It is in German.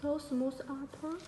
So smooth, upper.